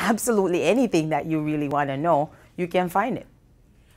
absolutely anything that you really want to know, you can find it.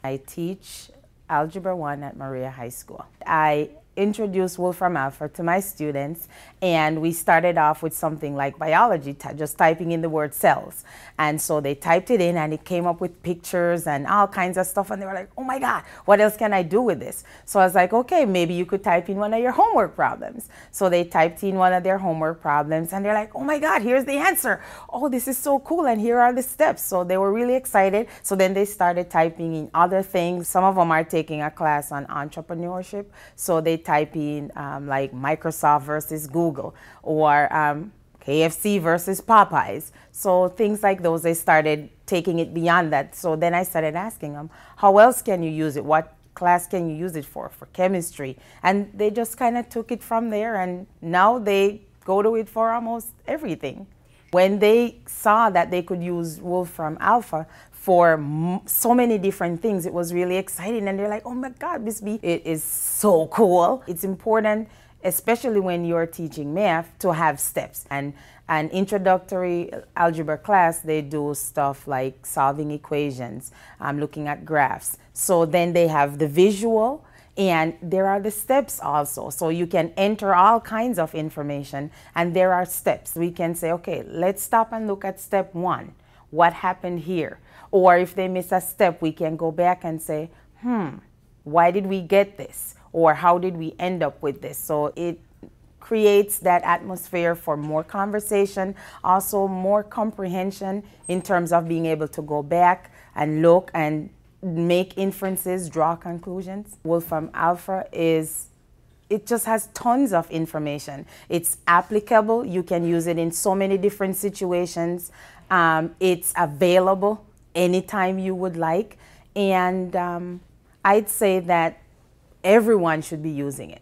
I teach Algebra 1 at Maria High School. I introduced Wolfram Alpha to my students and we started off with something like biology, just typing in the word cells. And so they typed it in and it came up with pictures and all kinds of stuff and they were like, oh my God, what else can I do with this? So I was like, okay, maybe you could type in one of your homework problems. So they typed in one of their homework problems and they're like, oh my God, here's the answer. Oh, this is so cool and here are the steps. So they were really excited. So then they started typing in other things. Some of them are taking a class on entrepreneurship. So they type in um, like Microsoft versus Google or um, KFC versus Popeyes. So things like those, they started taking it beyond that. So then I started asking them, how else can you use it? What class can you use it for? For chemistry. And they just kind of took it from there and now they go to it for almost everything. When they saw that they could use Wolfram Alpha for so many different things. It was really exciting, and they're like, "Oh my God, Miss it is so cool." It's important, especially when you're teaching math, to have steps. And an introductory algebra class, they do stuff like solving equations, um, looking at graphs. So then they have the visual. And there are the steps also. So you can enter all kinds of information and there are steps. We can say, okay, let's stop and look at step one. What happened here? Or if they miss a step, we can go back and say, hmm, why did we get this? Or how did we end up with this? So it creates that atmosphere for more conversation, also more comprehension in terms of being able to go back and look and make inferences, draw conclusions. Wolfram Alpha is it just has tons of information. It's applicable. You can use it in so many different situations. Um, it's available anytime you would like. And um, I'd say that everyone should be using it.